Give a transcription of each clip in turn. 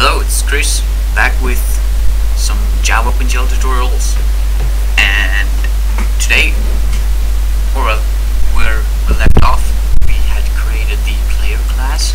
Hello, it's Chris, back with some Java OpenGL tutorials. And today, or uh, well, where we left off, we had created the player class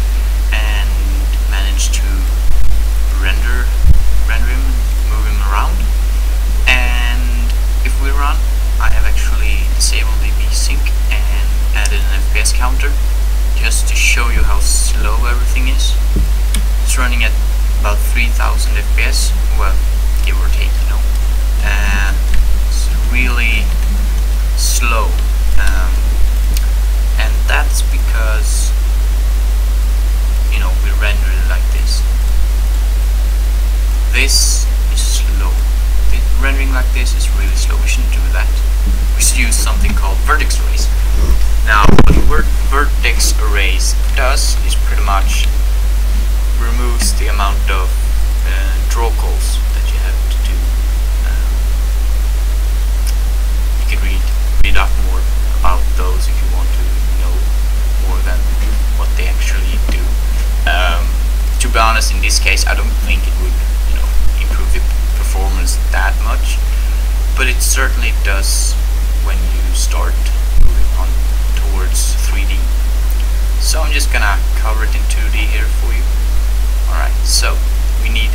does is pretty much removes the amount of uh, draw calls that you have to do. Um, you can read read up more about those if you want to know more than what they actually do. Um, to be honest, in this case, I don't think it would, you know, improve the performance that much, but it certainly does when you start So I'm just gonna cover it in 2D here for you. Alright, so we need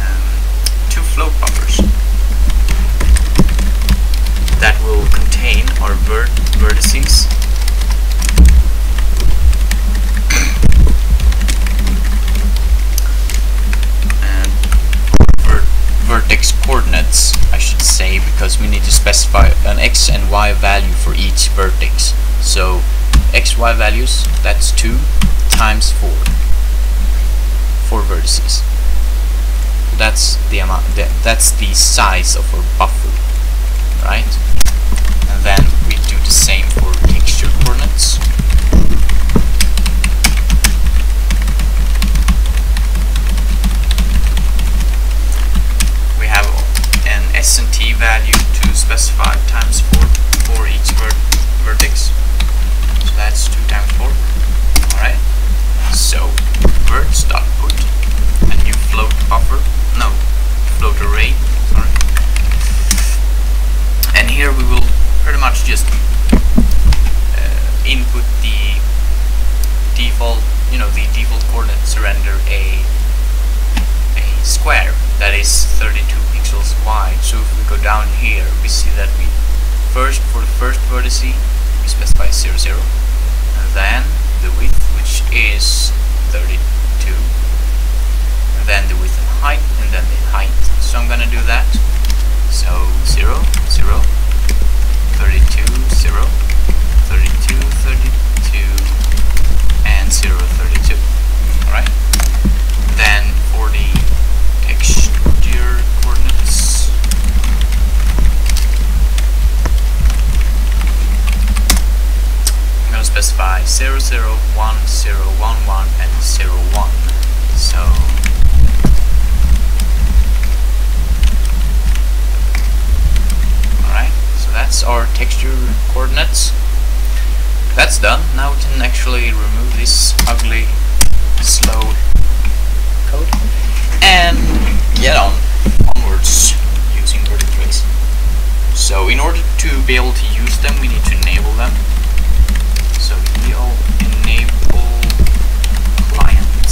um, two float buffers that will contain our vert vertices. And ver vertex coordinates I should say because we need to specify an x and y value for each vertex. So x y values that's 2 times 4 4 vertices. That's the amount that, that's the size of our buffer right is 32 pixels wide. So if we go down here we see that we first for the first vertex we specify 0 0 and then the width which is 32 and then the width and height and then the height. So I'm gonna do that going to specify 0, 0, 1, 0, 1, 1, and 0, 1. So... Alright, so that's our texture coordinates. That's done. Now we can actually remove this ugly, slow code and get on onwards using vertex arrays. So in order to be able to use them, we need to enable them. We'll enable client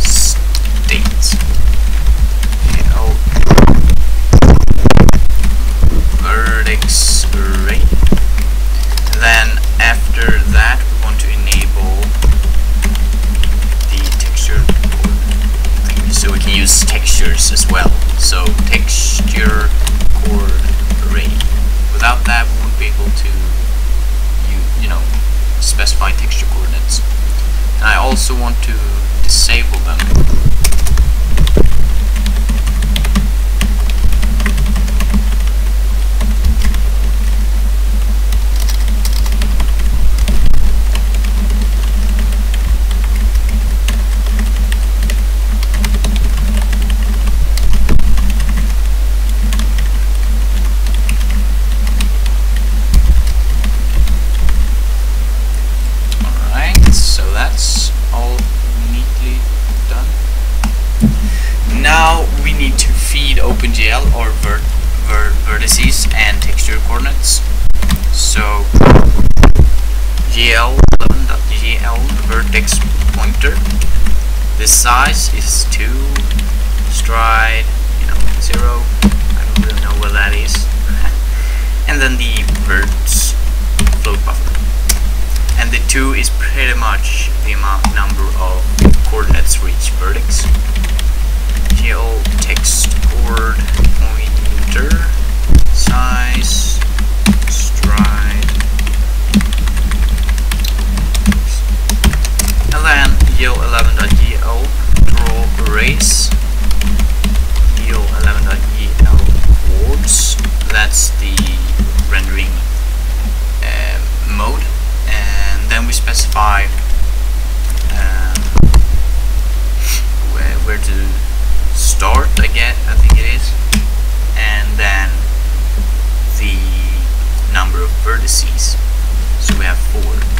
state. L vertex array. Then after that we want to enable the texture so we can use textures as well. So texture coord array. Without that we won't be able to you you know specify texture coordinates. And I also want to disable them. OpenGL or vert, ver, vertices and texture coordinates. So gl11.gl vertex pointer. The size is 2 stride, you know, 0. I don't really know what that is. and then the verts float buffer. And the 2 is pretty much the amount number of coordinates for each vertex. So we have 4.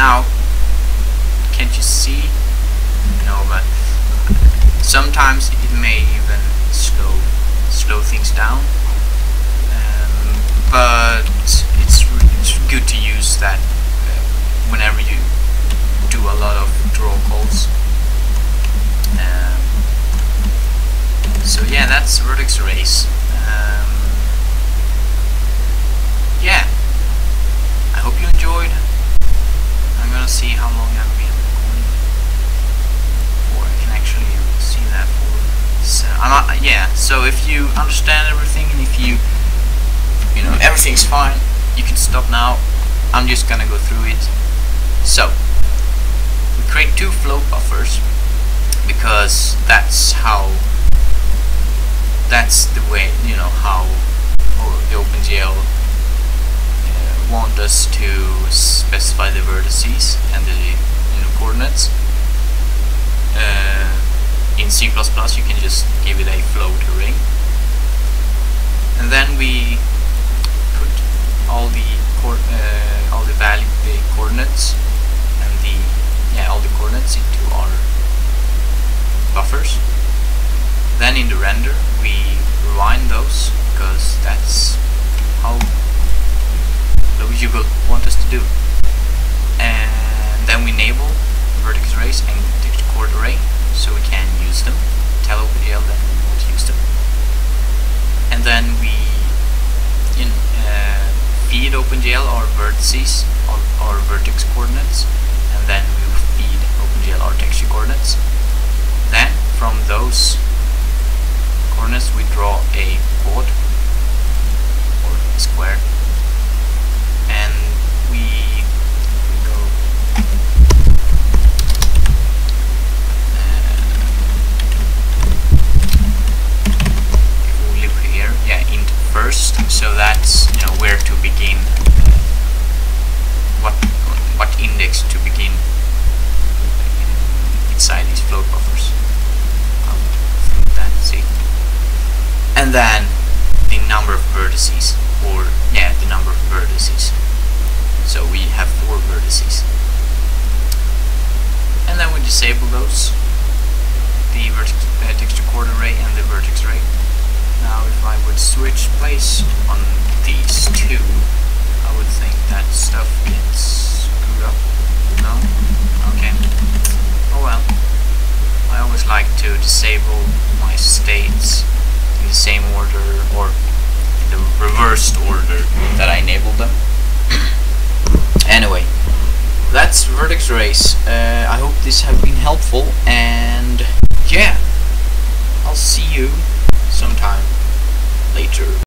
Now. Can't you see? No but sometimes it may even slow slow things down. Um, but it's, it's good to use that uh, whenever you do a lot of draw calls. Um, so yeah that's vertex arrays um, yeah I hope you enjoyed I'm gonna see how long I've been recording for I can actually see that for so I'm not, yeah so if you understand everything and if you you know everything's fine you can stop now. I'm just gonna go through it. So we create two float buffers because that's how that's the way you know how the OpenGL uh, want us to specify the vertices and the you know coordinates. Uh, in C++ you can just a float array and then we put all the uh, all the value the coordinates and the yeah all the coordinates into our buffers. Then in the render we rewind those because that's how will want us to do. And then we enable vertex arrays and texture coord array so we can use them. Tell OpenGL that them and then we in, uh, feed OpenGL our vertices or our vertex coordinates and then we feed OpenGL our texture coordinates. Then from those coordinates we draw a quad or a square index to begin inside these float buffers. Um, that and then the number of vertices or yeah the number of vertices. So we have four vertices. And then we disable those. The vertex, uh, texture coord array and the vertex array now if I would switch place on these two I would think that stuff gets screwed up no? okay oh well I always like to disable my states in the same order or in the reversed order that I enabled them. anyway, that's vertex arrays. Uh, I hope this has been helpful and yeah, I'll see you sometime later.